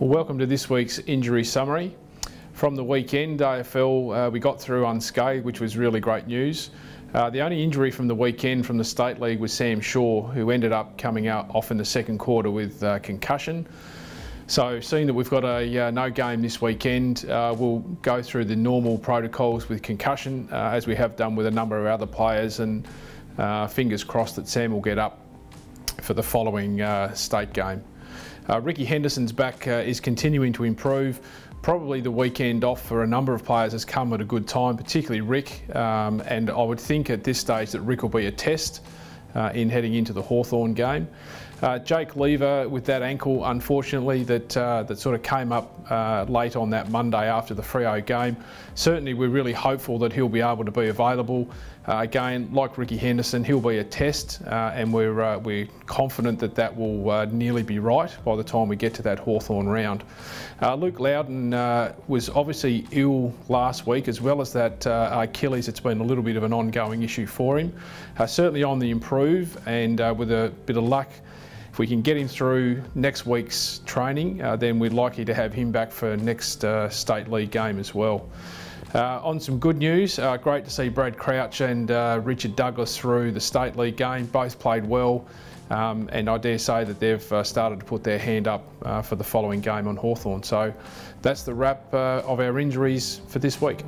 Well, welcome to this week's injury summary. From the weekend, AFL, uh, we got through unscathed, which was really great news. Uh, the only injury from the weekend from the State League was Sam Shaw, who ended up coming out off in the second quarter with uh, concussion. So seeing that we've got a uh, no game this weekend, uh, we'll go through the normal protocols with concussion, uh, as we have done with a number of other players, and fingers crossed that Sam will get up for the following state game. Uh, Ricky Henderson's back uh, is continuing to improve. Probably the weekend off for a number of players has come at a good time, particularly Rick. Um, and I would think at this stage that Rick will be a test uh, in heading into the Hawthorn game. Uh, Jake Lever with that ankle, unfortunately, that uh, that sort of came up uh, late on that Monday after the Freo game. Certainly, we're really hopeful that he'll be able to be available. Uh, again, like Ricky Henderson, he'll be a test, uh, and we're we're confident that that will nearly be right by the time we get to that Hawthorn round. Luke Lowden was obviously ill last week, as well as that Achilles. It's been a little bit of an ongoing issue for him. certainly on the improve, and with a bit of luck. If we can get him through next week's training, uh, then we're likely to have him back for next uh, state league game as well. Uh, on some good news, uh, great to see Brad Crouch and uh, Richard Douglas through the state league game. Both played well, um, and I dare say that they've uh, started to put their hand up for the following game on Hawthorn. So that's the wrap of our injuries for this week.